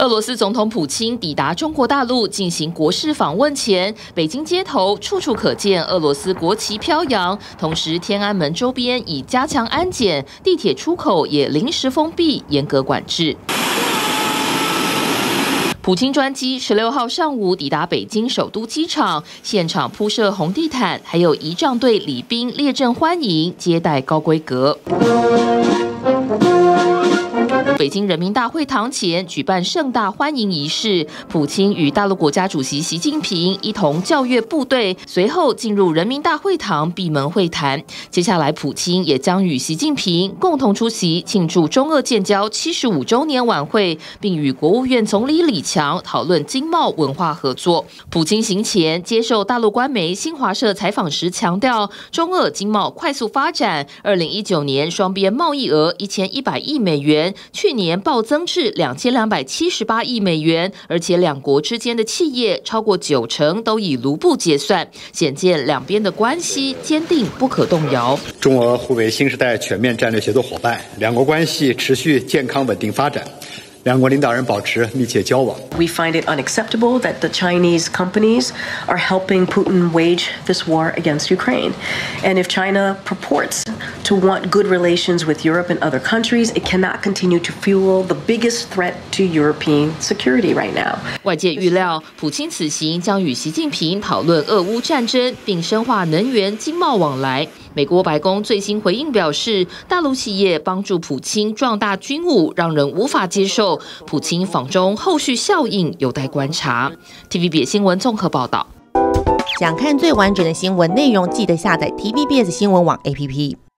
俄罗斯总统普京抵达中国大陆进行国事访问前，北京街头处处可见俄罗斯国旗飘扬，同时天安门周边已加强安检，地铁出口也临时封闭，严格管制。普京专机十六号上午抵达北京首都机场，现场铺设红地毯，还有仪仗队礼宾列阵欢迎，接待高规格。北京人民大会堂前举办盛大欢迎仪式，普京与大陆国家主席习近平一同校阅部队，随后进入人民大会堂闭门会谈。接下来，普京也将与习近平共同出席庆祝中俄建交七十五周年晚会，并与国务院总理李强讨论经贸文化合作。普京行前接受大陆官媒新华社采访时强调，中俄经贸快速发展，二零一九年双边贸易额一千一百亿美元。去去年暴增至两千两百七十八亿美元，而且两国之间的企业超过九成都以卢布结算，显见两边的关系坚定不可动摇。中俄互为新时代全面战略协作伙伴，两国关系持续健康稳定发展。两国领导人保持密切交往。We find it unacceptable that the Chinese companies are helping Putin wage this war against Ukraine. And if China purports to want good relations with Europe and other countries, it cannot continue to fuel the biggest threat to European security right now. 外界预料，普京此行将与习近平讨论俄乌战争，并深化能源经贸往来。 美国白宫最新回应表示，大陆企业帮助普京壮大军武，让人无法接受。普京访中后续效应有待观察。TVB 新闻综合报道。想看最完整的新闻内容，记得下载 TVBS 新闻网 APP。